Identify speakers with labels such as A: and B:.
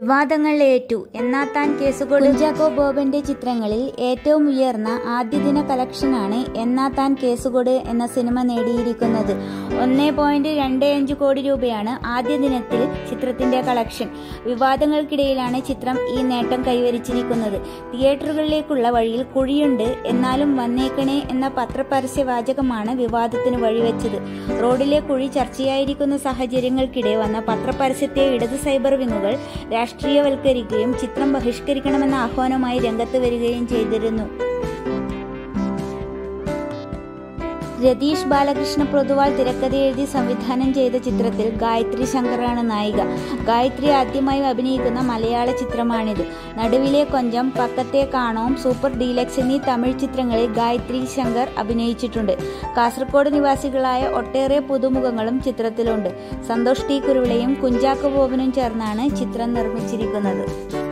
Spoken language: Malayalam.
A: വിവാദങ്ങൾ ഏറ്റു. താൻ കേസുകൾ കുഞ്ചാക്കോ ബോബന്റെ ചിത്രങ്ങളിൽ ഏറ്റവും ഉയർന്ന ആദ്യ ദിന കളക്ഷനാണ് താൻ കേസുകൊട് എന്ന സിനിമ നേടിയിരിക്കുന്നത്. ഒന്നേ പോയിന്റ് രണ്ട് അഞ്ച് കോടി രൂപയാണ് ആദ്യ ദിനത്തിൽ ചിത്രത്തിന്റെ കളക്ഷൻ. വിവാദങ്ങൾക്കിടയിലാണ് ചിത്രം ഈ നേട്ടം കൈവരിച്ചിരിക്കുന്നത്. തിയേറ്ററുകളിലേക്കുള്ള വഴിയിൽ കുഴിയുണ്ട് എന്നാലും വന്നേക്കണേ എന്ന പത്രപരസ്യവാചകമാണ് വിവാദത്തിന് വഴിവെച്ചത്. റോഡിലെ കുഴി ചർച്ചയായിരിക്കുന്ന സാഹചര്യങ്ങൾക്കിടെ വന്ന പത്രപരസ്യത്തെ ഇടത് സൈബർ വിങ്ങുകൾ രാഷ്ട്രീയവൽക്കരിക്കുകയും ചിത്രം ബഹിഷ്കരിക്കണമെന്ന ആഹ്വാനവുമായി രംഗത്ത് വരികയും ചെയ്തിരുന്നു. രതീഷ് ബാലകൃഷ്ണ പൊതുവാൾ തിരക്കഥ എഴുതി സംവിധാനം ചെയ്ത ചിത്രത്തിൽ ഗായത്രി ശങ്കറാണ് നായിക. ഗായത്രി ആദ്യമായി അഭിനയിക്കുന്ന മലയാള ചിത്രമാണിത്. നടുവിലെ കൊഞ്ചം പക്കത്തെ കാണോം സൂപ്പർ ഡീലക്സ് എന്നീ തമിഴ് ചിത്രങ്ങളിൽ ഗായത്രി ശങ്കർ അഭിനയിച്ചിട്ടുണ്ട്. കാസർഗോഡ് നിവാസികളായ ഒട്ടേറെ പുതുമുഖങ്ങളും ചിത്രത്തിലുണ്ട്. സന്തോഷ് ടി കുരുവിളയും കുഞ്ചാക്കോ ബോബനും ചേർന്നാണ് ചിത്രം നിർമ്മിച്ചിരിക്കുന്നത്.